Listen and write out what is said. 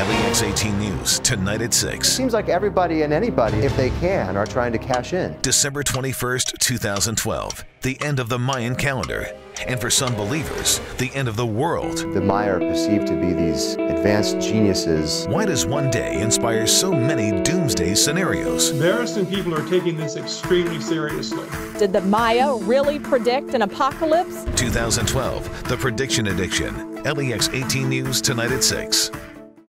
LEX 18 News, tonight at 6. Seems like everybody and anybody, if they can, are trying to cash in. December 21st, 2012, the end of the Mayan calendar. And for some believers, the end of the world. The Maya are perceived to be these advanced geniuses. Why does one day inspire so many doomsday scenarios? Barristan people are taking this extremely seriously. Did the Maya really predict an apocalypse? 2012, The Prediction Addiction. LEX 18 News, tonight at 6.